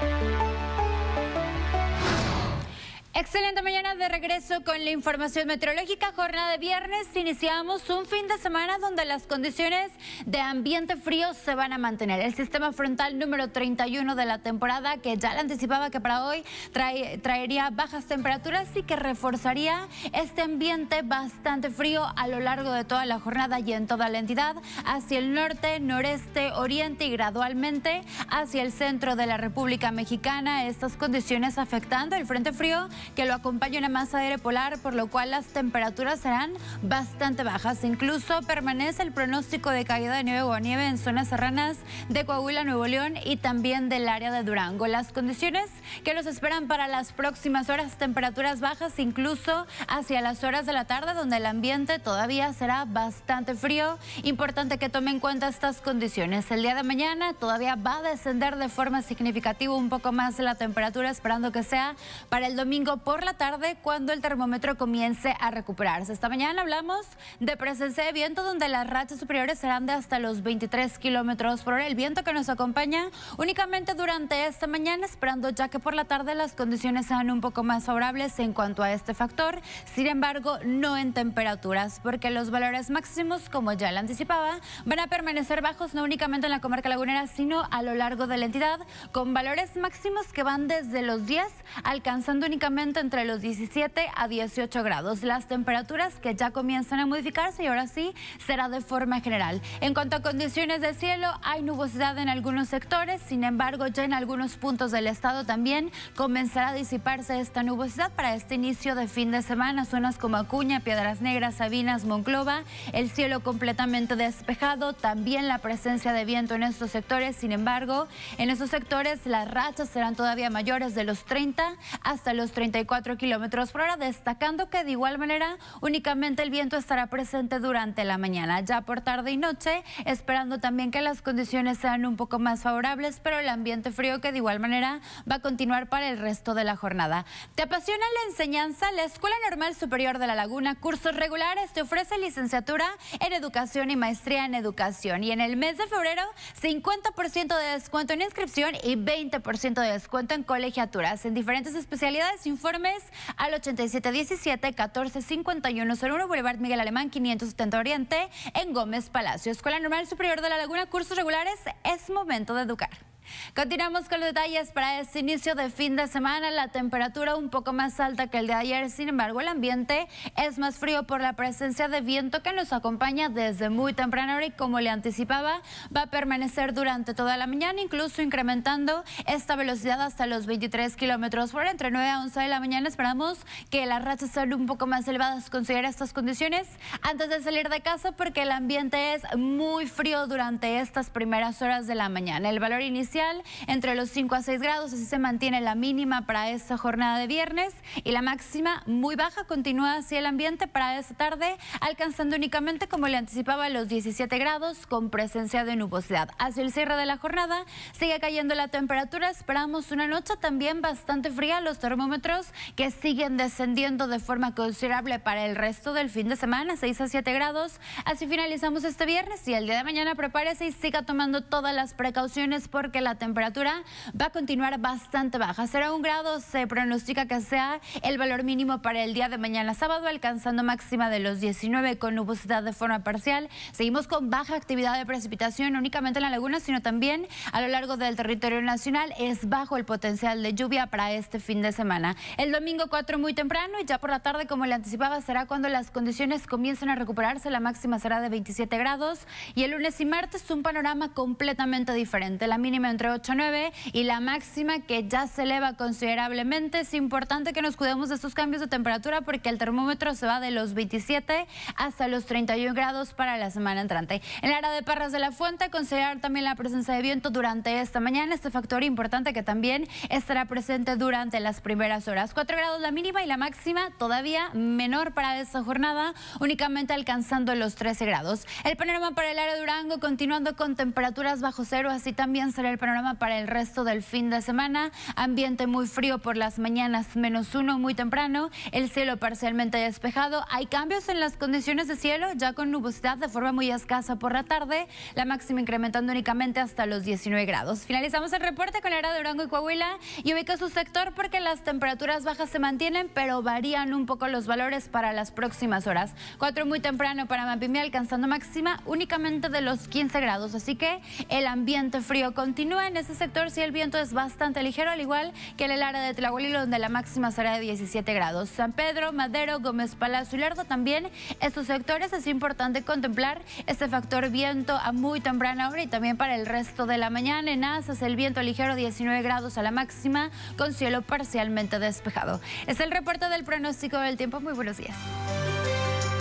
thank you Excelente mañana de regreso con la información meteorológica. Jornada de viernes. Iniciamos un fin de semana donde las condiciones de ambiente frío se van a mantener. El sistema frontal número 31 de la temporada, que ya le anticipaba que para hoy traería bajas temperaturas y que reforzaría este ambiente bastante frío a lo largo de toda la jornada y en toda la entidad, hacia el norte, noreste, oriente y gradualmente hacia el centro de la República Mexicana. Estas condiciones afectando el frente frío que lo acompaña una masa de aire polar, por lo cual las temperaturas serán bastante bajas. Incluso permanece el pronóstico de caída de nieve o nieve en zonas serranas de Coahuila, Nuevo León y también del área de Durango. Las condiciones que nos esperan para las próximas horas, temperaturas bajas incluso hacia las horas de la tarde, donde el ambiente todavía será bastante frío. Importante que tome en cuenta estas condiciones. El día de mañana todavía va a descender de forma significativa un poco más la temperatura, esperando que sea para el domingo por la tarde cuando el termómetro comience a recuperarse. Esta mañana hablamos de presencia de viento donde las rachas superiores serán de hasta los 23 kilómetros por hora. El viento que nos acompaña únicamente durante esta mañana, esperando ya que por la tarde las condiciones sean un poco más favorables en cuanto a este factor. Sin embargo, no en temperaturas, porque los valores máximos, como ya le anticipaba, van a permanecer bajos no únicamente en la comarca lagunera, sino a lo largo de la entidad, con valores máximos que van desde los 10, alcanzando únicamente entre los 17 a 18 grados. Las temperaturas que ya comienzan a modificarse y ahora sí será de forma general. En cuanto a condiciones de cielo, hay nubosidad en algunos sectores, sin embargo ya en algunos puntos del estado también comenzará a disiparse esta nubosidad para este inicio de fin de semana. Zonas como Acuña, Piedras Negras, Sabinas, Monclova, el cielo completamente despejado, también la presencia de viento en estos sectores, sin embargo, en esos sectores las rachas serán todavía mayores de los 30 hasta los 30 kilómetros por hora, destacando que de igual manera únicamente el viento estará presente durante la mañana, ya por tarde y noche, esperando también que las condiciones sean un poco más favorables, pero el ambiente frío que de igual manera va a continuar para el resto de la jornada. ¿Te apasiona la enseñanza? La Escuela Normal Superior de La Laguna, cursos regulares, te ofrece licenciatura en educación y maestría en educación. Y en el mes de febrero, 50% de descuento en inscripción y 20% de descuento en colegiaturas en diferentes especialidades informes al 8717-145101 Boulevard Miguel Alemán 570 Oriente en Gómez Palacio. Escuela Normal Superior de la Laguna, cursos regulares, es momento de educar. Continuamos con los detalles para este inicio de fin de semana. La temperatura un poco más alta que el de ayer, sin embargo el ambiente es más frío por la presencia de viento que nos acompaña desde muy temprano y como le anticipaba va a permanecer durante toda la mañana, incluso incrementando esta velocidad hasta los 23 kilómetros por. Entre 9 a 11 de la mañana esperamos que las rachas sean un poco más elevadas. Considera estas condiciones antes de salir de casa porque el ambiente es muy frío durante estas primeras horas de la mañana. El valor inicial entre los 5 a 6 grados, así se mantiene la mínima para esta jornada de viernes y la máxima muy baja continúa hacia el ambiente para esta tarde, alcanzando únicamente, como le anticipaba, los 17 grados con presencia de nubosidad. Hacia el cierre de la jornada sigue cayendo la temperatura, esperamos una noche también bastante fría, los termómetros que siguen descendiendo de forma considerable para el resto del fin de semana, 6 a 7 grados. Así finalizamos este viernes y el día de mañana prepárese y siga tomando todas las precauciones porque la temperatura va a continuar bastante baja. Será un grado, se pronostica que sea el valor mínimo para el día de mañana sábado, alcanzando máxima de los 19 con nubosidad de forma parcial. Seguimos con baja actividad de precipitación, no únicamente en la laguna, sino también a lo largo del territorio nacional. Es bajo el potencial de lluvia para este fin de semana. El domingo 4 muy temprano y ya por la tarde, como le anticipaba, será cuando las condiciones comiencen a recuperarse. La máxima será de 27 grados y el lunes y martes un panorama completamente diferente. La mínima entre 8 y 9 y la máxima que ya se eleva considerablemente. Es importante que nos cuidemos de estos cambios de temperatura porque el termómetro se va de los 27 hasta los 31 grados para la semana entrante. En la área de Parras de la Fuente, considerar también la presencia de viento durante esta mañana. Este factor importante que también estará presente durante las primeras horas. 4 grados la mínima y la máxima todavía menor para esta jornada, únicamente alcanzando los 13 grados. El panorama para el área de Durango continuando con temperaturas bajo cero, así también será el panorama para el resto del fin de semana. Ambiente muy frío por las mañanas, menos uno muy temprano. El cielo parcialmente despejado. Hay cambios en las condiciones de cielo, ya con nubosidad de forma muy escasa por la tarde. La máxima incrementando únicamente hasta los 19 grados. Finalizamos el reporte con la era de Durango y Coahuila y ubica su sector porque las temperaturas bajas se mantienen, pero varían un poco los valores para las próximas horas. Cuatro muy temprano para Mapimí, alcanzando máxima únicamente de los 15 grados. Así que el ambiente frío continúa en ese sector. Si el viento es bastante ligero, al igual que en el área de Tlahualilo, donde la máxima será de 17 grados. San Pedro, Madero, Gómez Palacio y Lerdo también. Estos sectores es importante contemplar este factor viento a muy temprana hora y también para el resto de la mañana. En Asas, el viento ligero 19 grados a la máxima, con cielo parcialmente despejado. Es el reporte del pronóstico del tiempo. Muy buenos días.